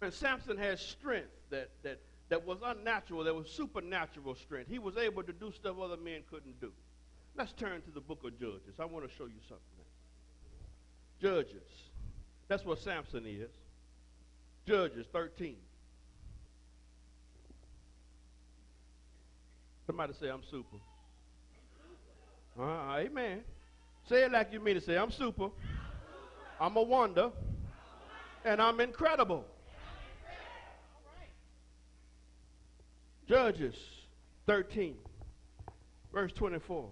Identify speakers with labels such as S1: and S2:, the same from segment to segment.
S1: And Samson had strength that, that, that was unnatural, that was supernatural strength. He was able to do stuff other men couldn't do. Let's turn to the book of Judges. I want to show you something. Judges. That's what Samson is. Judges 13. Somebody say, I'm super. Uh, amen. Say it like you mean to say, I'm super. I'm a wonder. And I'm incredible. Judges 13, verse 24.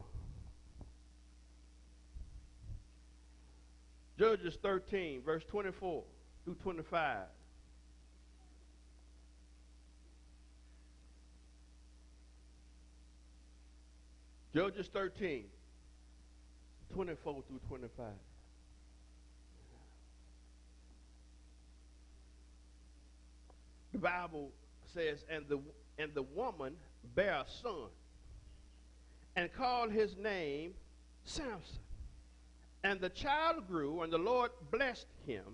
S1: Judges 13, verse 24 through 25. Judges 13, 24 through 25. The Bible says, and the and the woman bare a son, and called his name Samson. And the child grew, and the Lord blessed him,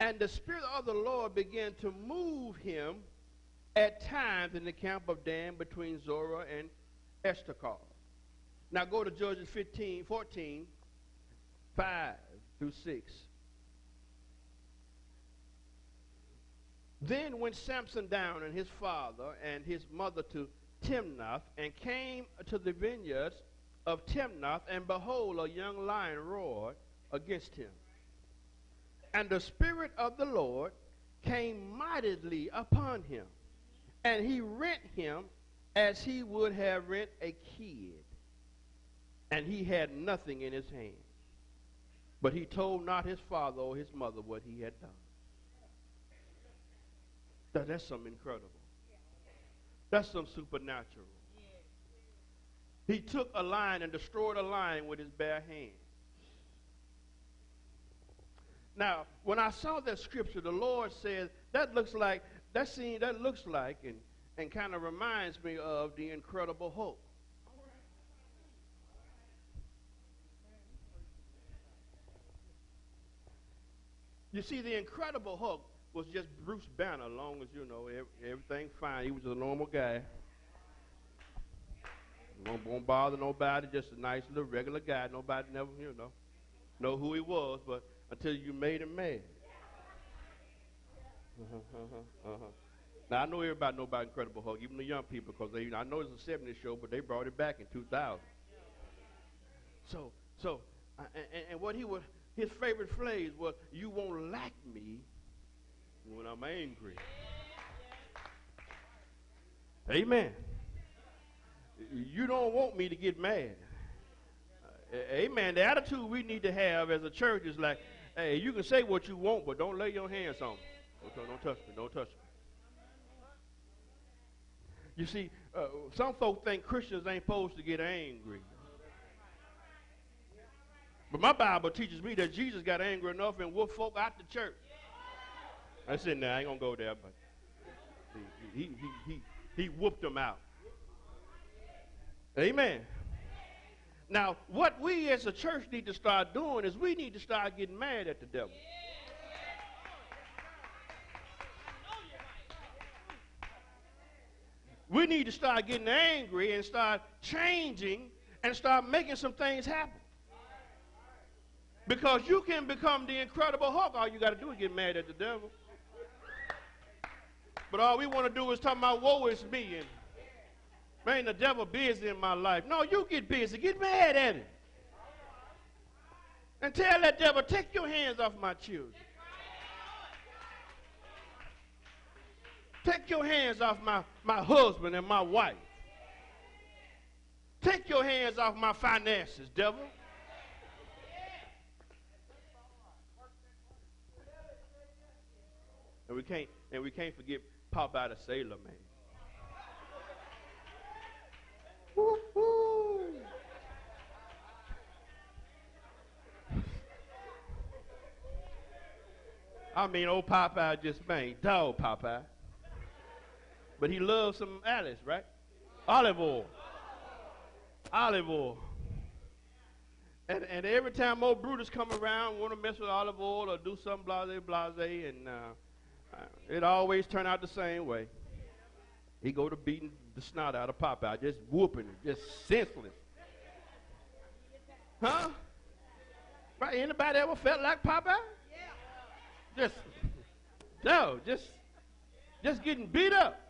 S1: and the Spirit of the Lord began to move him at times in the camp of Dan between Zorah and Eshtaol. Now go to Judges 15, 14, 5 through 6. Then went Samson down and his father and his mother to Timnath and came to the vineyards of Timnath, and behold, a young lion roared against him. And the Spirit of the Lord came mightily upon him, and he rent him as he would have rent a kid. And he had nothing in his hand. But he told not his father or his mother what he had done. That, that's something incredible. That's some supernatural. He took a lion and destroyed a lion with his bare hand. Now, when I saw that scripture, the Lord said, that looks like, that scene, that looks like, and, and kind of reminds me of the Incredible Hulk. You see, the Incredible Hulk was just Bruce Banner, as long as you know everything fine. He was a normal guy. Won't, won't bother nobody, just a nice little regular guy. Nobody never, you know, know who he was, but until you made him mad. Uh-huh, uh-huh, uh-huh. Now I know everybody know about Incredible Hulk, even the young people, because they, I know it's a '70s show, but they brought it back in 2000. So, so, uh, and, and what he was, his favorite phrase was, "You won't like me when I'm angry. Amen. You don't want me to get mad. Uh, amen. The attitude we need to have as a church is like, hey, you can say what you want, but don't lay your hands on me. Don't, don't touch me. Don't touch me. You see, uh, some folks think Christians ain't supposed to get angry. But my Bible teaches me that Jesus got angry enough and whooped folk out the church. I said, nah, I ain't gonna go there, but he, he, he, he, he whooped them out. Amen. Now, what we as a church need to start doing is we need to start getting mad at the devil. We need to start getting angry and start changing and start making some things happen. Because you can become the incredible Hulk. All you got to do is get mad at the devil. But all we want to do is talk about woe is me and man, the devil busy in my life. No, you get busy. Get mad at him. And tell that devil, take your hands off my children. Take your hands off my, my husband and my wife. Take your hands off my finances, devil. And we can't and we can't forget Popeye the Sailor Man. Woo-hoo. I mean, old Popeye just man, dog Popeye. But he loves some Alice, right? Olive Oyl. Olive Oyl. And, and every time old Brutus come around, want to mess with Olive Oyl or do something blase blase, and uh, Uh, it always turn out the same way. He go to beating the snot out of Popeye, just whooping him, just senseless. Huh? Right? Anybody ever felt like Popeye? Just no, just just getting beat up.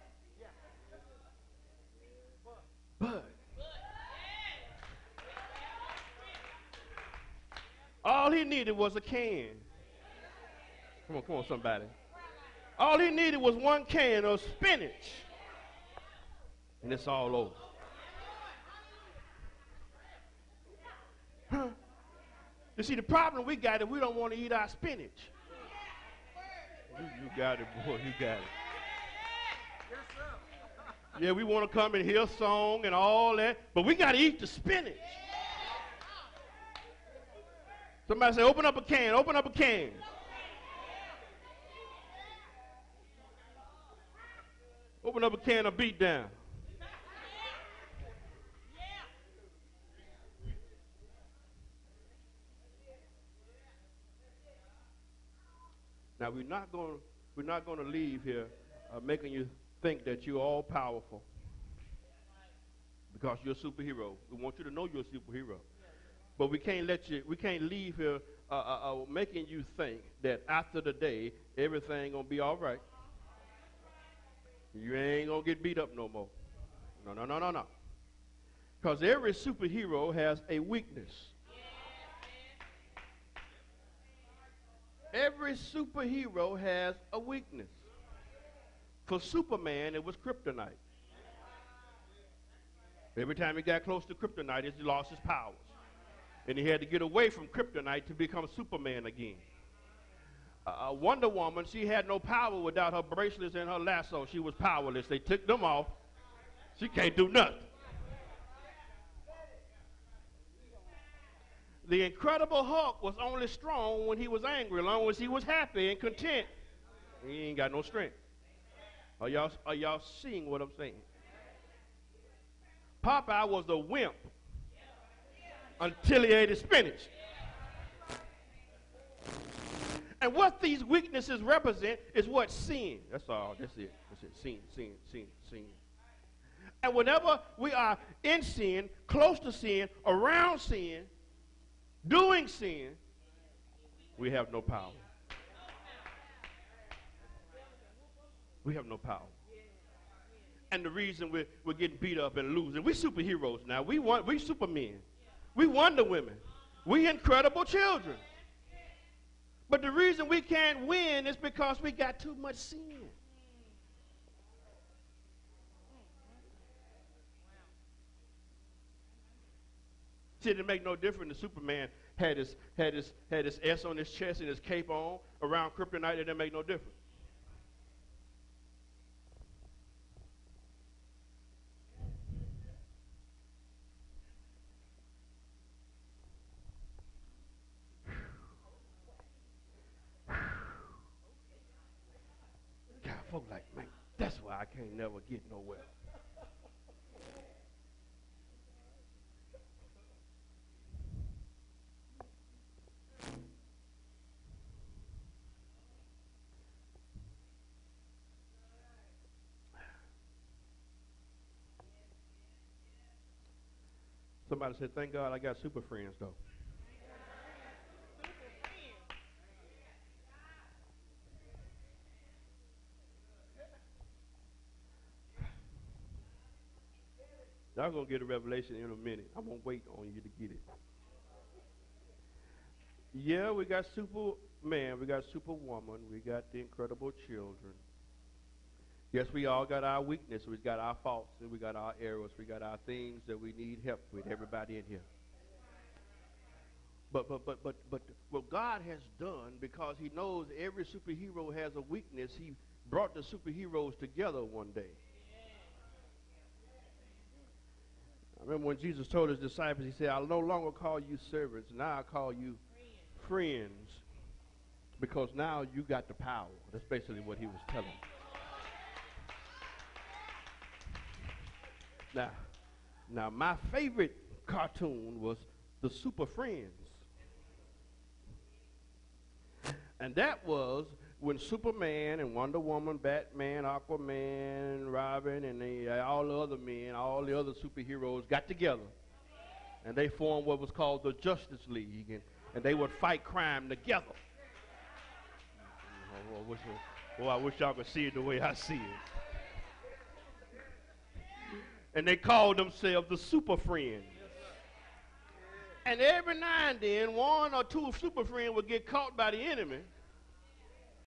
S1: But all he needed was a can. Come on, come on, somebody. All he needed was one can of spinach. And it's all over. Huh? You see, the problem we got is we don't want to eat our spinach. You, you got it, boy. You got it. Yeah, we want to come and hear a song and all that, but we got to eat the spinach. Somebody say, open up a can, open up a can. Open up a can of beat down. Now we're not going we're not going to leave here uh, making you think that you're all powerful because you're a superhero. We want you to know you're a superhero, but we can't let you we can't leave here uh, uh, uh making you think that after the day everything gonna be all right. You ain't gonna get beat up no more. No, no, no, no, no. Because every superhero has a weakness. Every superhero has a weakness. For Superman, it was kryptonite. Every time he got close to kryptonite, he lost his powers. And he had to get away from kryptonite to become Superman again. Uh, Wonder Woman, she had no power without her bracelets and her lasso. She was powerless. They took them off. She can't do nothing. The Incredible Hulk was only strong when he was angry. As long as he was happy and content, he ain't got no strength. Are y'all, are y'all seeing what I'm saying? Popeye was a wimp until he ate his spinach. And what these weaknesses represent is what sin. That's all. That's it. That's it. Sin, sin, sin, sin. And whenever we are in sin, close to sin, around sin, doing sin, we have no power. We have no power. And the reason we're, we're getting beat up and losing, we superheroes now. We want we supermen. We Wonder Women. We incredible children. But the reason we can't win is because we got too much sin. See, it didn't make no difference. The Superman had his, had his, had his S on his chest and his cape on around kryptonite. It didn't make no difference. Folk like, man, that's why I can't never get nowhere. Somebody said, thank God I got super friends, though. Y'all gonna get a revelation in a minute. I'm gonna wait on you to get it. Yeah, we got Superman, we got Superwoman, we got the incredible children. Yes, we all got our weakness. We got our faults, and we got our errors. We got our things that we need help with. Everybody in here. But but but but but what God has done, because He knows every superhero has a weakness, He brought the superheroes together one day. I remember when Jesus told his disciples, He said, "I'll no longer call you servants. Now I call you friends, because now you got the power." That's basically what He was telling. Now, now my favorite cartoon was the Super Friends. And that was when Superman and Wonder Woman, Batman, Aquaman, Robin, and they, uh, all the other men, all the other superheroes got together, and they formed what was called the Justice League, and, and they would fight crime together. Oh, I wish, oh, I wish y'all could see it the way I see it. And they called themselves the Super Friends. And every now and then, one or two super friends would get caught by the enemy